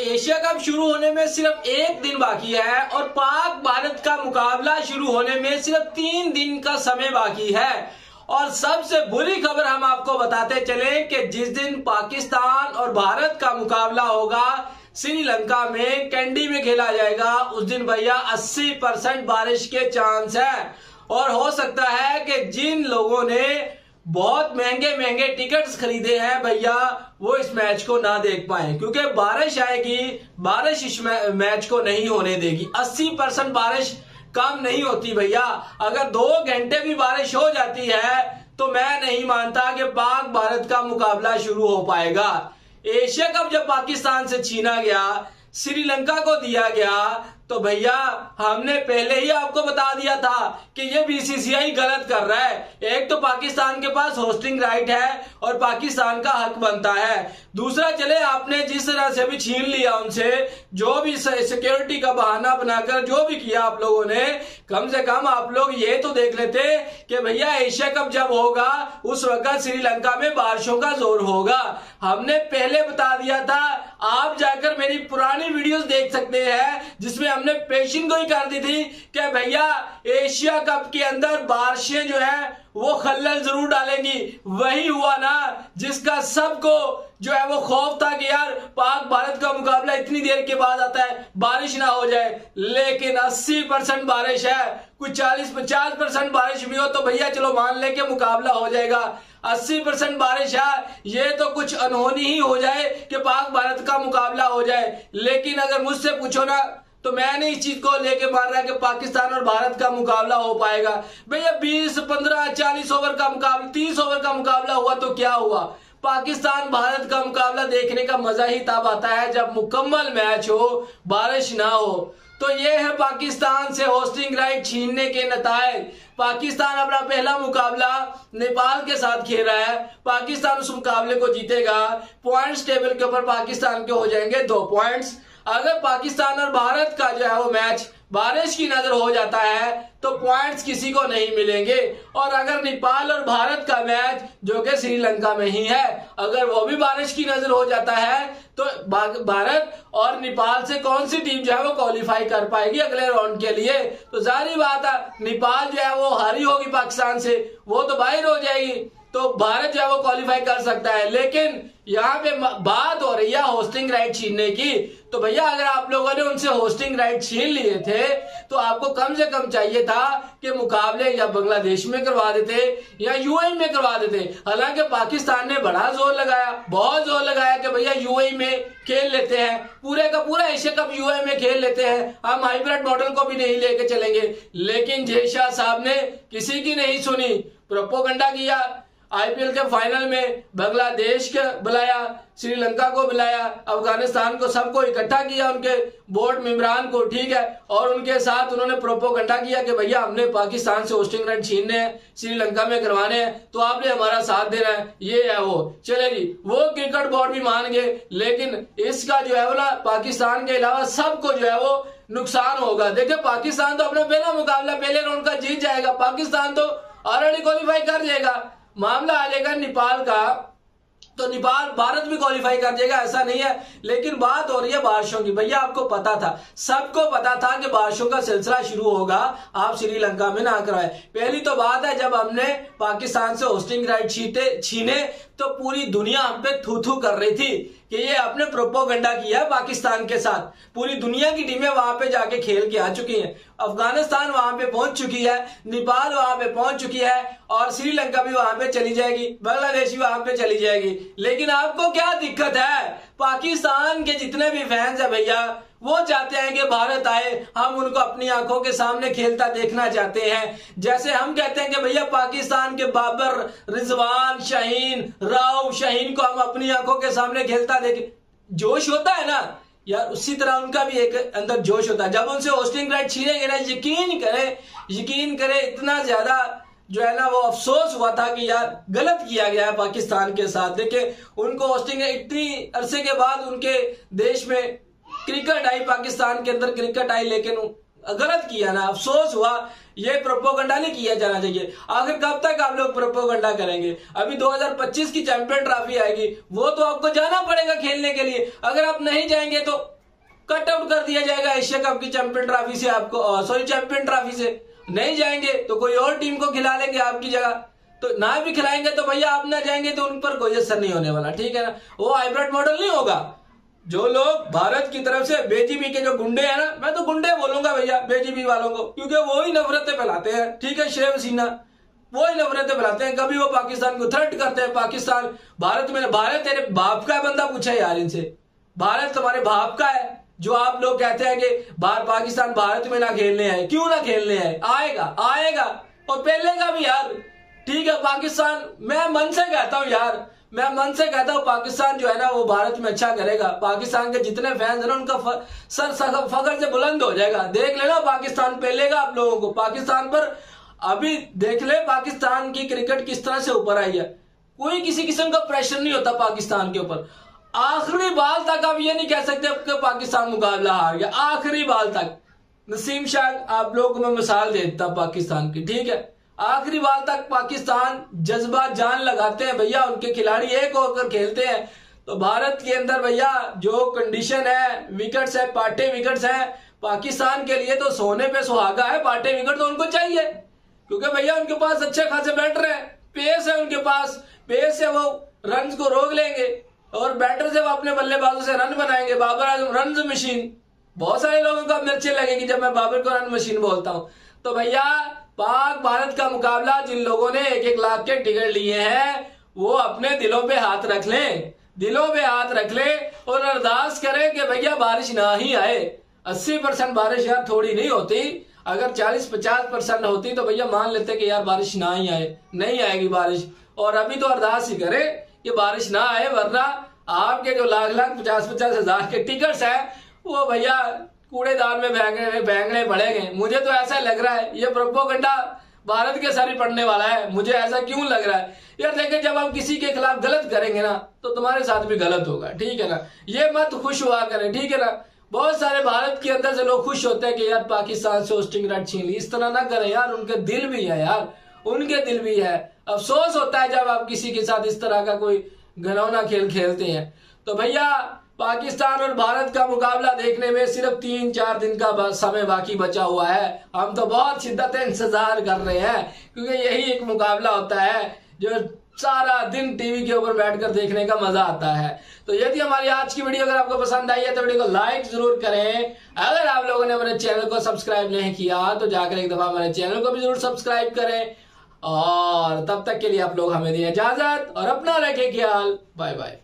Asia cup शुरू होने में सिर्फ़ एक दिन बाकी है और पाक भारत का मुकाबला शुरू होने में सिर्फ़ तीन दिन का समय बाकी है। और सबसे बुरी खबर हम आपको बताते चले कि जिस दिन पाकिस्तान और भारत का मुकाबला होगा, श्रीलंका में कैंडी में खेला जाएगा। उस दिन भैया 80 परसेंट बारिश के चांस है। और हो सकता है कि जिन लोगों ने बहुत महँगे महँगे टिकट्स खरीदे हैं भैया, वो इस मैच को ना देख पाए। क्योंकि बारिश आएगी, बारिश इस मैच को नहीं होने देगी। 80 परसेंट बारिश कम नहीं होती भैया। अगर दो घंटे भी बारिश हो जाती है तो मैं नहीं मानता कि पाक भारत का मुकाबला शुरू हो पाएगा। एशिया कप जब पाकिस्तान से छीना गया, श्रीलंका को दिया गया तो भैया, हमने पहले ही आपको बता दिया था कि ये बीसीसीआई गलत कर रहा है। एक तो पाकिस्तान के पास होस्टिंग राइट है और पाकिस्तान का हक बनता है। दूसरा, चले, आपने जिस तरह से भी छीन लिया उनसे, जो भी सिक्योरिटी का बहाना बनाकर जो भी किया आप लोगों ने, कम से कम आप लोग ये तो देख लेते कि भैया, एशिया कप जब होगा, उस वक्त श्रीलंका में बारिशों का ज़ोर होगा। हमने पहले बता दिया था, आप जाकर मेरी पुरानी वीडियोस देख सकते हैं, जिसमें हमने पेशिंग को ही कर दी थी कि भैया, एशिया कप के अंदर बारिशें जो है, वो खल्लल ज़रूर डालेंगी। वही हुआ ना, जिसका सबको जो है वो खौफ था कि यार, पाक भारत का मुकाबला इतनी देर के बाद आता है, बारिश ना हो जाए। लेकिन 80 परसेंट बारिश है, कुछ 40 50 परसेंट बारिश भी हो तो भैया, चलो मान ले के मुकाबला हो जाएगा। 80 परसेंट बारिश है, ये तो कुछ अनहोनी ही हो जाए कि पाक भारत का मुकाबला हो जाए। लेकिन अगर मुझसे पूछो ना तो मैंने इस चीज़ को लेके मान रहा कि पाकिस्तान और भारत का मुकाबला हो पाएगा। भैया 20 15 40 ओवर का मुकाबला 30 ओवर का मुकाबला हुआ तो क्या हुआ? पाकिस्तान, भारत का मुकाबला देखने का मज़ा ही तब आता है जब मुकम्मल मैच हो, बारिश ना हो। तो ये है पाकिस्तान से होस्टिंग राइट छीनने के नतज पाकिस्तान अपना पहला मुकाबला नेपाल के साथ खेल रहा है। पाकिस्तान उस मुकाबले को जीतेगा। पॉइंट्स टेबल के ऊपर पाकिस्तान के हो जाएँगे दो पॉइंट्स अगर पाकिस्तान और भारत का जो है वो मैच बारिश की नज़र हो जाता है तो पॉइंट्स किसी को नहीं मिलेंगे। और अगर नेपाल और भारत का मैच जो कि श्रीलंका में ही है, अगर वो भी बारिश की नज़र हो जाता है तो भारत और नेपाल से कौन सी टीम जो है वो क्वालिफाई कर पाएगी अगले राउंड के लिए? तो जारी बात है, नेपाल जो है वो हारी होगी पाकिस्तान से, वो तो बाहर हो जाएगी। तो भारत जो है वो क्वालिफाई कर सकता है। लेकिन यहाँ पे बात हो रही है होस्टिंग राइट छीनने की। तो भैया, अगर आप लोगों ने उनसे होस्टिंग राइट छीन लिए थे तो आपको कम से कम चाहिए था कि मुकाबले या बांग्लादेश में करवा देते या यूएई में करवा देते। हालाँकि पाकिस्तान ने बड़ा ज़ोर लगाया, बहुत ज़ोर लगाया कि भैया यूएई में खेल लेते हैं। पूरे का पूरा एशिया कप यूएई में खेल लेते हैं। हम हाइब्रिड मॉडल को भी नहीं लेके चलेंगे। लेकिन जयशाह साहब ने किसी की नहीं सुनी प्रोपोगंडा किया। आईपीएल के फाइनल में बांग्लादेश के बुलाया, श्रीलंका को बुलाया, अफ़गानिस्तान को सबको इकट्ठा किया, उनके बोर्ड मेम्बरान को, ठीक है, और उनके साथ उन्होंने प्रोपोगंडा किया कि भैया, हमने पाकिस्तान से होस्टिंग राइट छीनने हैं, श्रीलंका में करवाने हैं तो आपने हमारा साथ देना है, ये है वो। चले जी, वो क्रिकेट बोर्ड भी मान गए लेकिन इसका जो है ना, पाकिस्तान के अलावा सबको जो है वो नुकसान होगा। देखिये पाकिस्तान तो अपना पहला मुकाबला, पहले राउंड का जीत जाएगा, पाकिस्तान तो ऑलरेडी क्वालिफाई कर जाएगा मामला आ जाएगा नेपाल का तो नेपाल भारत भी क्वालिफाई कर देगा, ऐसा नहीं है। लेकिन बात हो रही है बारिशों की। भैया, आपको पता था, सबको पता था कि बारिशों का सिलसिला शुरू होगा, आप श्रीलंका में ना कराए पहली तो बात है, जब हमने पाकिस्तान से होस्टिंग राइट छीटे छीने तो पूरी दुनिया हम पे थू थू कर रही थी। कि ये अपने प्रोपोगंडा किया है पाकिस्तान के साथ। पूरी दुनिया की टीमें वहाँ पे जाके खेल के आ चुकी हैं। अफ़गानिस्तान वहाँ पे पहुँच चुकी है, नेपाल वहाँ पे पहुँच चुकी है, और श्रीलंका भी वहाँ पे चली जाएगी, बांग्लादेश भी वहाँ पे चली जाएगी। लेकिन आपको क्या दिक्कत है? पाकिस्तान के जितने भी फैंस है भैया वो चाहते हैं कि भारत आए, हम उनको अपनी आँखों के सामने खेलता देखना चाहते हैं। जैसे हम कहते हैं कि भैया पाकिस्तान के बाबर रिजवान शहीन, राव शाहीन को हम अपनी आँखों के सामने खेलता देखे, जोश होता है ना? यार, उसी तरह उनका भी एक अंदर जोश होता है। जब उनसे होस्टिंग राइट छीनेंगे ना, यकीन करें यकीन करें, इतना ज़्यादा जो है ना, वो अफसोस हुआ था कि यार, गलत किया गया है पाकिस्तान के साथ। देखिए, उनको होस्टिंग इतनी अरसे के बाद उनके देश में क्रिकेट आई पाकिस्तान के अंदर, क्रिकेट आई, लेकिन गलत किया ना, अफसोस हुआ, ये प्रोपोगंडा नहीं किया जाना चाहिए। आखिर कब तक आप लोग प्रोपोगंडा करेंगे? अभी 2025 की चैंपियन ट्रॉफी आएगी, वो तो आपको जाना पड़ेगा खेलने के लिए। अगर आप नहीं जाएँगे तो कट आउट कर दिया जाएगा एशिया कप की चैंपियन ट्रॉफी से आपको सॉरी चैंपियन ट्रॉफी से। नहीं जाएँगे तो कोई और टीम को खिला लेंगे आपकी जगह। तो ना भी खिलाएँगे तो भैया आप ना जाएँगे तो उन पर कोई असर नहीं होने वाला, ठीक है ना? वो हाइब्रिड मॉडल नहीं होगा। जो लोग भारत की तरफ़ से बेजीबी के जो गुंडे हैं ना, मैं तो गुंडे बोलूँगा भैया, बेजीबी वालों को, क्योंकि वो ही नफरतें फैलाते हैं। ठीक है शेव सीना वो ही नफरतें फैलाते हैं। कभी वो पाकिस्तान को थ्रेट करते हैं, पाकिस्तान, भारत में, भारत तेरे बाप का बंदा, पूछा यार इनसे। भारत तुम्हारे बाप का है, जो आप लोग कहते हैं कि बाहर पाकिस्तान भारत में ना खेलने आए। क्यों ना खेलने आए? आएगा आएगा, और पहले का भी यार। ठीक है, पाकिस्तान, मैं मन से कहता हूँ यार मैं मन से कहता हूँ, पाकिस्तान जो है ना, वो भारत में अच्छा करेगा। पाकिस्तान के जितने फैंस है ना, उनका सर फखर से बुलंद हो जाएगा। देख लेना, पाकिस्तान पहलेगा आप लोगों को। पाकिस्तान पर अभी देख ले, पाकिस्तान की क्रिकेट किस तरह से ऊपर आई है। कोई किसी किस्म का प्रेशर नहीं होता पाकिस्तान के ऊपर। आखिरी बाल तक आप ये नहीं कह सकते पाकिस्तान मुकाबला हार गया। आखिरी बाल तक। नसीम शाह, आप लोगों को मैं मिसाल दे देता पाकिस्तान की, ठीक है? आखिरी बार तक पाकिस्तान जज्बा जान लगाते हैं भैया, उनके खिलाड़ी एक होकर खेलते हैं। तो भारत के अंदर भैया, जो कंडीशन है विकेट्स है पाटे विकेट्स है, पाकिस्तान के लिए तो सोने पे सुहागा है पाटे विकेट तो उनको चाहिए। क्योंकि भैया, उनके पास अच्छे खासे बैटर है पेस है उनके पास पेस से वो रन को रोक लेंगे। और बैटर से वो अपने बल्लेबाजों से रन बनाएँगे, बाबर आज़म रन मशीन बहुत सारे लोगों को अब अच्छे लगेगी जब मैं बाबर को रन मशीन बोलता हूँ। तो भैया, पाक भारत का मुकाबला जिन लोगों ने एक एक लाख के टिकट लिए हैं, वो अपने दिलों पे हाथ रख लें। दिलों पे हाथ रख ले और अरदास करें कि भैया, बारिश ना ही आए। अस्सी परसेंट बारिश यार थोड़ी नहीं होती। अगर चालीस पचास परसेंट होती तो भैया, मान लेते कि यार बारिश ना ही आए, नहीं आएगी बारिश। और अभी तो अरदास ही करे कि बारिश ना आए, वरना आपके जो लाख लाख पचास पचास हज़ार के टिकट्स है, वो भैया कूड़ेदान में बैंगने बैंगने पड़ेंगे मुझे तो ऐसा लग रहा है, ये प्रोपोगंडा भारत के सारी पड़ने वाला है। मुझे ऐसा क्यों लग रहा है? यार देखे जब हम किसी के खिलाफ गलत करेंगे ना तो तुम्हारे साथ भी गलत होगा, ठीक है ना? ये मत खुश हुआ करें, ठीक है ना? बहुत सारे भारत के अंदर से लोग खुश होते हैं कि यार पाकिस्तान से होस्टिंग राइट छीन ली। इस तरह ना करें यार, उनके दिल भी है यार, उनके दिल भी है। अफसोस होता है जब आप किसी के साथ इस तरह का कोई घनौना खेल खेलते हैं। तो भैया पाकिस्तान और भारत का मुकाबला देखने में सिर्फ़ तीन चार दिन का समय बाकी बचा हुआ है। हम तो बहुत शिद्दत इंतज़ार कर रहे हैं, क्योंकि यही एक मुकाबला होता है जो सारा दिन टीवी के ऊपर बैठकर देखने का मज़ा आता है। तो यदि हमारी आज की वीडियो अगर आपको पसंद आई है तो वीडियो को लाइक ज़रूर करें। अगर आप लोगों ने हमारे चैनल को सब्सक्राइब नहीं किया तो जाकर एक दफ़ा हमारे चैनल को भी ज़रूर सब्सक्राइब करें। और तब तक के लिए आप लोग हमें दिए इजाज़त और अपना रखें ख्याल। Bye bye.